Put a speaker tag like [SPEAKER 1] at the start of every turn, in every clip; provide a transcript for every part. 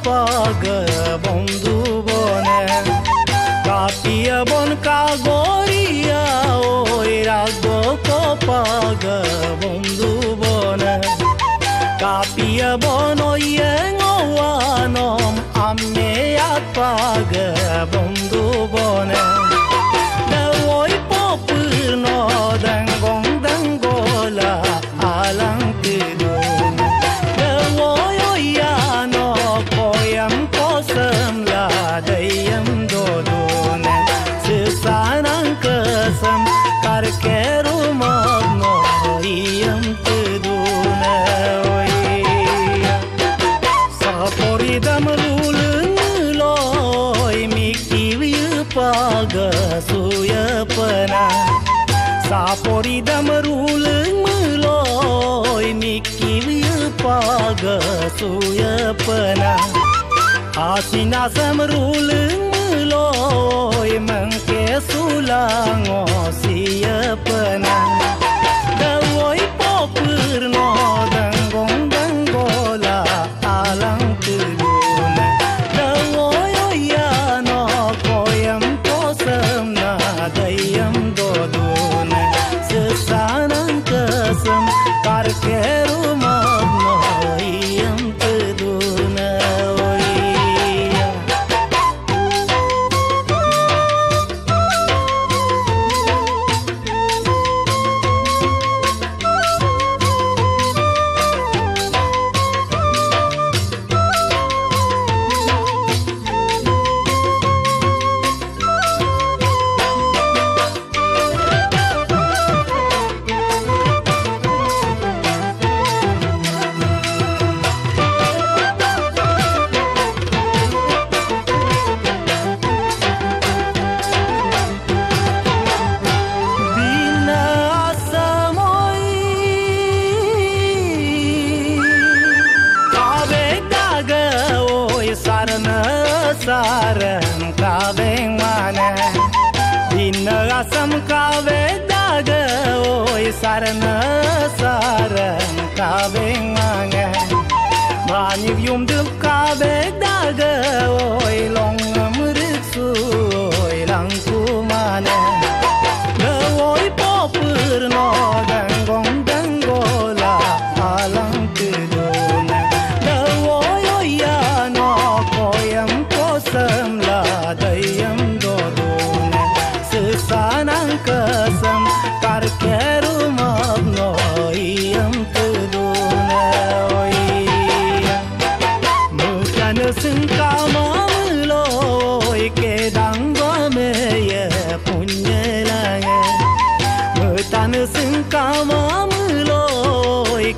[SPEAKER 1] কপাগ বন্ধু বনে কাপিয়া বন কাগরিয়া ওই রাগ কপাগ বন্ধু বনে কাপিয়া বন ওয়ানম আমে আপাগ বন্ধু বনে ওই পপুর নদঙ্গং দঙ্গোলা alang சாப்பொரிதமருள் முலோய் நிக்கிவிய பாக சுயப்பனா ஆசினா சமருள் முலோய் மங்கே சுலாங்கோ சியப்ப सारना दिन आसम कावे दाग ओय सारन सारन कावे मांग भानी व्युम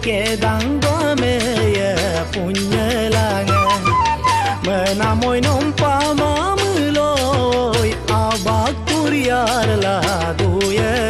[SPEAKER 1] meloy ke dangwa meye punyelanya Menamoy numpama meloy abak kuriar la duyelanya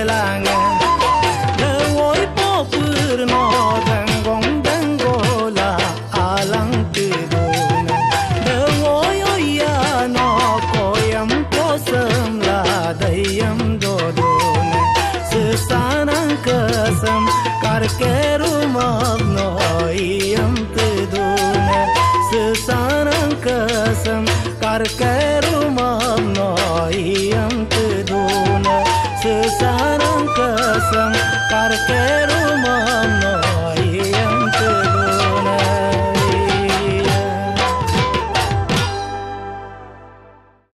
[SPEAKER 1] markerumak noyam te dune se sanam kasam karker